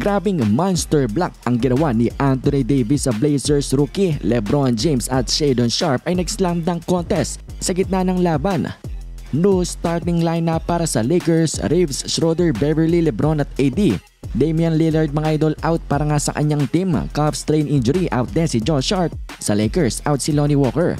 Grabing monster block ang ginawa ni Anthony Davis sa Blazers rookie LeBron James at Shadon Sharp ay nag-slam dunk contest sa gitna ng laban. No starting lineup para sa Lakers, Reeves, Schroeder, Beverly, LeBron at AD. Damian Lillard mga idol out para nga sa kanyang team. Calf strain injury out din si Josh Hart. Sa Lakers out si Lonnie Walker.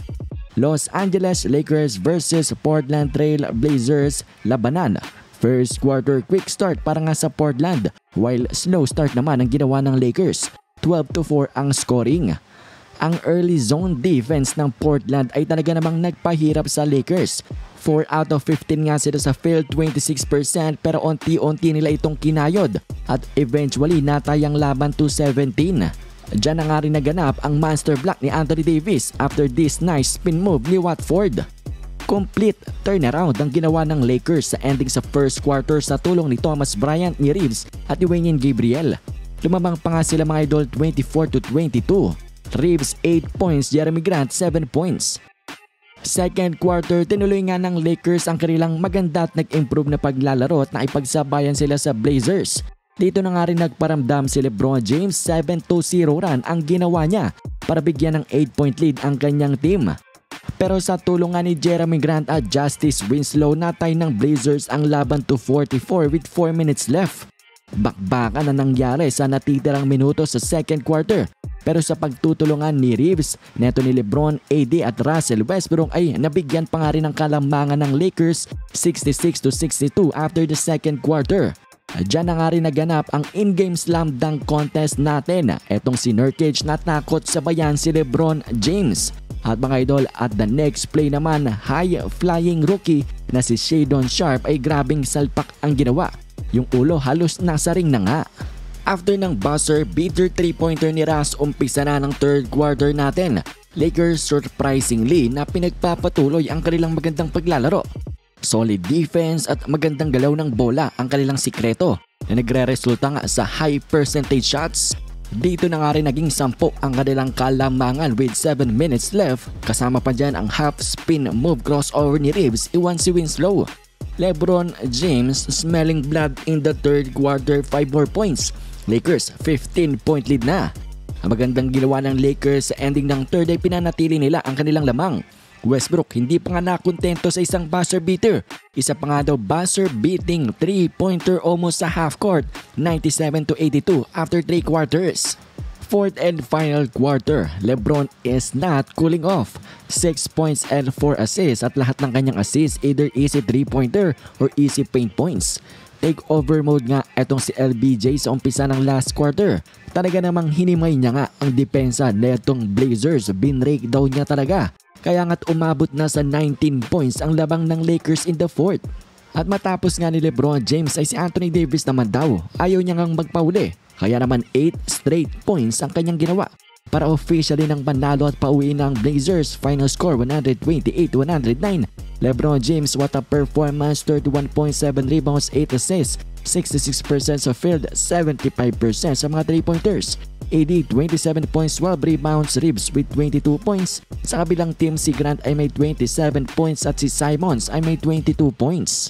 Los Angeles Lakers versus Portland Trail Blazers labanan. First quarter quick start para nga sa Portland while slow start naman ang ginawa ng Lakers. 12 to 4 ang scoring. Ang early zone defense ng Portland ay talaga namang nagpahirap sa Lakers. 4 out of 15 nga sila sa field, 26% pero onti-onti nila itong kinayod at eventually natayang laban to 17. Diyan na nga rin naganap ang monster block ni Anthony Davis after this nice spin move ni Watford. Complete turnaround ang ginawa ng Lakers sa ending sa first quarter sa tulong ni Thomas Bryant, ni Reeves at ni Wayne Gabriel. Lumamang pa nga sila mga idol 24 to 22. Reeves 8 points, Jeremy Grant 7 points. Second quarter, tinuloy nga ng Lakers ang kanilang maganda at nag-improve na paglalaro at naipagsabayan sila sa Blazers. Dito na nga rin nagparamdam si Lebron James 7-0 run ang ginawa niya para bigyan ng 8 point lead ang kanyang team. Pero sa tulungan ni Jeremy Grant at Justice Winslow natay ng Blazers ang laban to 44 with 4 minutes left. Bakbakan na nangyari sa natitirang minuto sa second quarter pero sa pagtutulungan ni Reeves, neto ni Lebron, AD at Russell Westbrook ay nabigyan pa nga rin ng kalamangan ng Lakers 66 to 62 after the second quarter. Diyan na nga rin naganap ang in-game slam dunk contest natin. Etong si Nurkic natakot sa bayan si Lebron James. At mga idol, at the next play naman, high-flying rookie na si Shadon Sharp ay grabing salpak ang ginawa. Yung ulo halos nasa ring na nga. After ng buzzer beater 3-pointer ni Ras, umpisa na ng third quarter natin. Lakers surprisingly na pinagpapatuloy ang kanilang magandang paglalaro. Solid defense at magandang galaw ng bola ang kanilang sikreto na nagre-resulta nga sa high percentage shots. Dito na nga rin naging sampo ang kanilang kalamangan with 7 minutes left kasama pa dyan ang half spin move crossover ni Reeves iwan si Winslow. Lebron James smelling blood in the third quarter 5 more points Lakers 15 point lead na. Ang magandang ginawa ng Lakers sa ending ng third ay pinanatili nila ang kanilang lamang. Westbrook hindi pa nga nakontento sa isang buzzer beater. Isa pa nga daw buzzer beating 3-pointer almost sa half court 97 to 82 after 3 quarters. Fourth and final quarter, Lebron is not cooling off. 6 points and 4 assists at lahat ng kanyang assists either easy 3-pointer or easy paint points takeover mode nga etong si LBJ sa umpisa ng last quarter. Talaga namang hinimay niya nga ang depensa netong Blazers. Binrake daw niya talaga. Kaya nga't umabot na sa 19 points ang labang ng Lakers in the fourth. At matapos nga ni Lebron James ay si Anthony Davis naman daw. Ayaw niya ngang magpauli. Kaya naman 8 straight points ang kanyang ginawa para officially nang panalo at pauwi ng Blazers. Final score 128-109. Lebron James, what a performance, 31.7 rebounds, 8 assists, 66% sa field, 75% sa mga 3-pointers. AD 27 points, 12 rebounds, Reeves with 22 points. Sa kabilang team si Grant ay may 27 points at si Simons ay may 22 points.